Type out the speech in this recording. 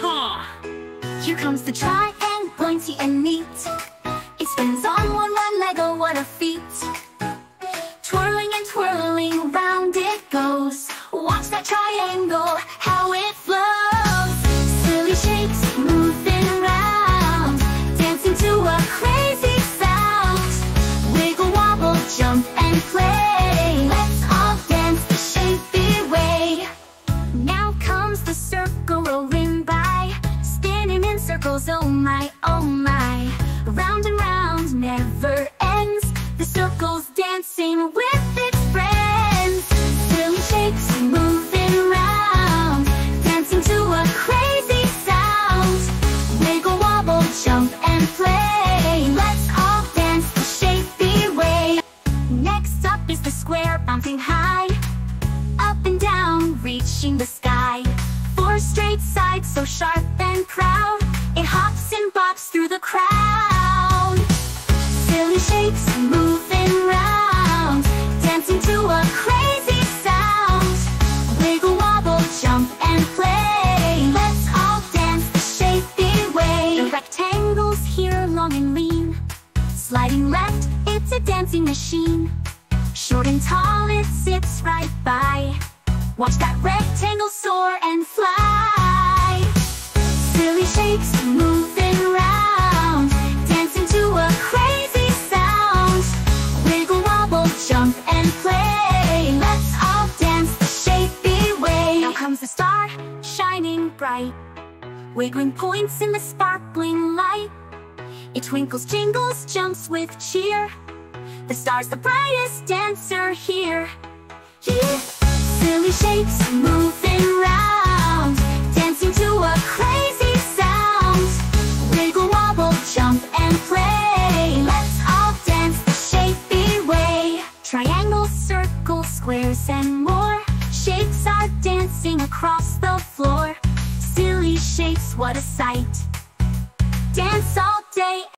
Huh. Here comes the triangle, pointy and neat. It spins on one one leg, oh what a feat. Twirling and twirling, round it goes. Watch that triangle, circles, oh my, oh my. Round and round never ends, the circle's dancing with its friends. Silly shakes, moving around, dancing to a crazy sound. Wiggle, wobble, jump and play. Let's all dance the shapey way. Next up is the square bouncing high up and down, reaching the sky. Four straight sides, so sharp through the crowd. Silly shapes, moving round, dancing to a crazy sound. Wiggle, wobble, jump and play. Let's all dance the shapey way. The rectangles here, long and lean. Sliding left, it's a dancing machine. Short and tall, it sits right by. Watch that rectangle soar and fly. Shining bright. Wiggling points in the sparkling light. It twinkles, jingles, jumps with cheer. The star's the brightest dancer here. Here, silly shapes moving round, dancing to a crazy sound. Wiggle, wobble, jump and play. Let's all dance the shapey way. Triangles, circles, squares, and more. Dancing across the floor. Silly shapes, what a sight. Dance all day